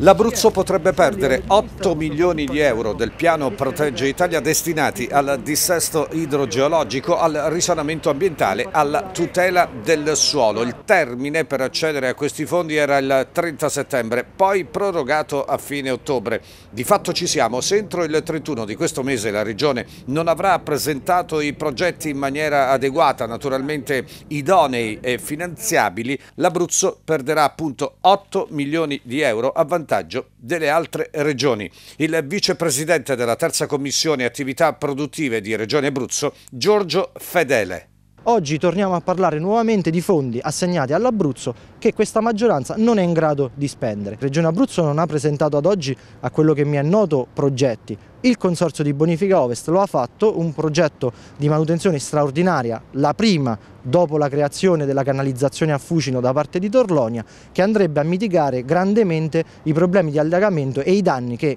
L'Abruzzo potrebbe perdere 8 milioni di euro del piano Protegge Italia destinati al dissesto idrogeologico, al risanamento ambientale, alla tutela del suolo. Il termine per accedere a questi fondi era il 30 settembre, poi prorogato a fine ottobre. Di fatto ci siamo, se entro il 31 di questo mese la Regione non avrà presentato i progetti in maniera adeguata, naturalmente idonei e finanziabili, l'Abruzzo perderà appunto 8 milioni di euro a vantaggio vantaggio delle altre regioni. Il vicepresidente della terza commissione attività produttive di Regione Abruzzo, Giorgio Fedele. Oggi torniamo a parlare nuovamente di fondi assegnati all'Abruzzo che questa maggioranza non è in grado di spendere. Regione Abruzzo non ha presentato ad oggi, a quello che mi è noto, progetti. Il Consorzio di Bonifica Ovest lo ha fatto, un progetto di manutenzione straordinaria, la prima dopo la creazione della canalizzazione a Fucino da parte di Torlonia, che andrebbe a mitigare grandemente i problemi di allagamento e i danni che,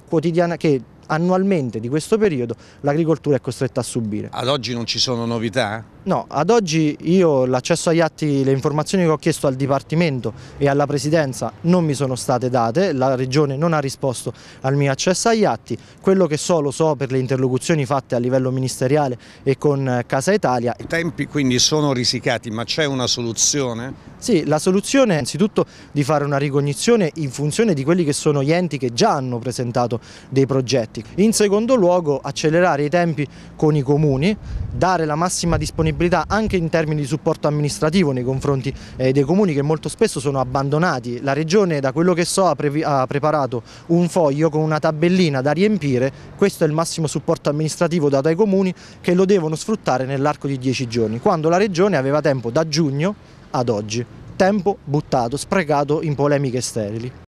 che annualmente di questo periodo l'agricoltura è costretta a subire. Ad oggi non ci sono novità? No, ad oggi io l'accesso agli atti, le informazioni che ho chiesto al Dipartimento e alla Presidenza non mi sono state date, la Regione non ha risposto al mio accesso agli atti, quello che so lo so per le interlocuzioni fatte a livello ministeriale e con Casa Italia. I tempi quindi sono risicati, ma c'è una soluzione? Sì, la soluzione è innanzitutto di fare una ricognizione in funzione di quelli che sono gli enti che già hanno presentato dei progetti. In secondo luogo accelerare i tempi con i comuni, dare la massima disponibilità disponibilità anche in termini di supporto amministrativo nei confronti eh, dei comuni che molto spesso sono abbandonati. La Regione da quello che so ha, pre ha preparato un foglio con una tabellina da riempire, questo è il massimo supporto amministrativo dato ai comuni che lo devono sfruttare nell'arco di dieci giorni, quando la Regione aveva tempo da giugno ad oggi, tempo buttato, sprecato in polemiche sterili.